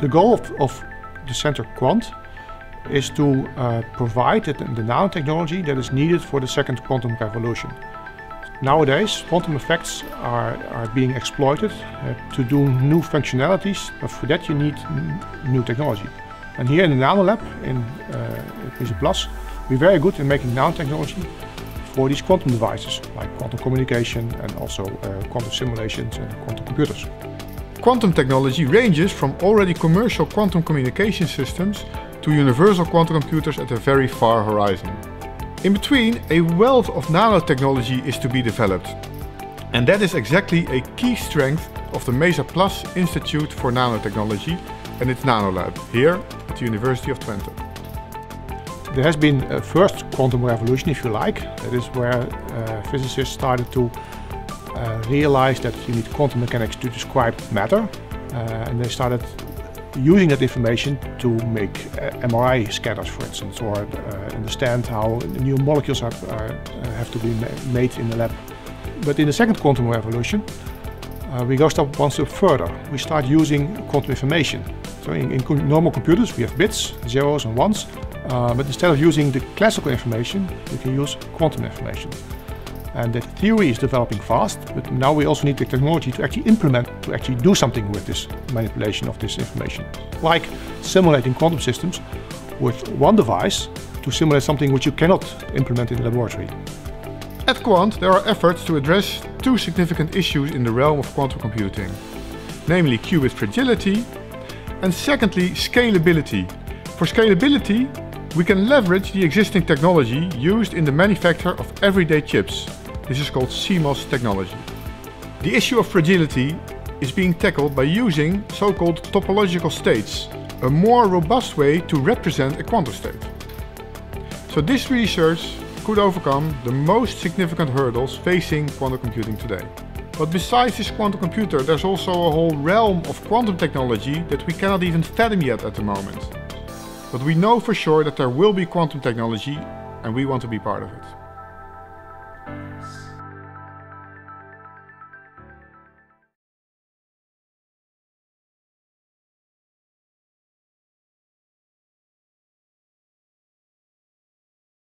The goal of, of the Center Quant is to uh, provide the, the nanotechnology that is needed for the second quantum revolution. Nowadays, quantum effects are, are being exploited uh, to do new functionalities, but for that you need new technology. And here in the Nano Lab in uh, we're very good in making nanotechnology for these quantum devices, like quantum communication and also uh, quantum simulations and quantum computers. Quantum technology ranges from already commercial quantum communication systems to universal quantum computers at a very far horizon. In between, a wealth of nanotechnology is to be developed. And that is exactly a key strength of the Mesa Plus Institute for Nanotechnology and its Nanolab, here at the University of Twente. There has been a first quantum revolution, if you like. That is where uh, physicists started to uh, realize that you need quantum mechanics to describe matter. Uh, and they started using that information to make uh, MRI scanners, for instance, or understand how new molecules are, are, have to be ma made in the lab. But in the second quantum revolution, uh, we go step one step further. We start using quantum information. So in, in normal computers, we have bits, zeros and ones, uh, but instead of using the classical information, we can use quantum information. And the theory is developing fast, but now we also need the technology to actually implement, to actually do something with this manipulation of this information. Like simulating quantum systems with one device to simulate something which you cannot implement in the laboratory. At Quant, there are efforts to address two significant issues in the realm of quantum computing. Namely qubit fragility and secondly scalability. For scalability, we can leverage the existing technology used in the manufacture of everyday chips. This is called CMOS technology. The issue of fragility is being tackled by using so-called topological states, a more robust way to represent a quantum state. So this research could overcome the most significant hurdles facing quantum computing today. But besides this quantum computer, there's also a whole realm of quantum technology that we cannot even fathom yet at the moment. But we know for sure that there will be quantum technology and we want to be part of it.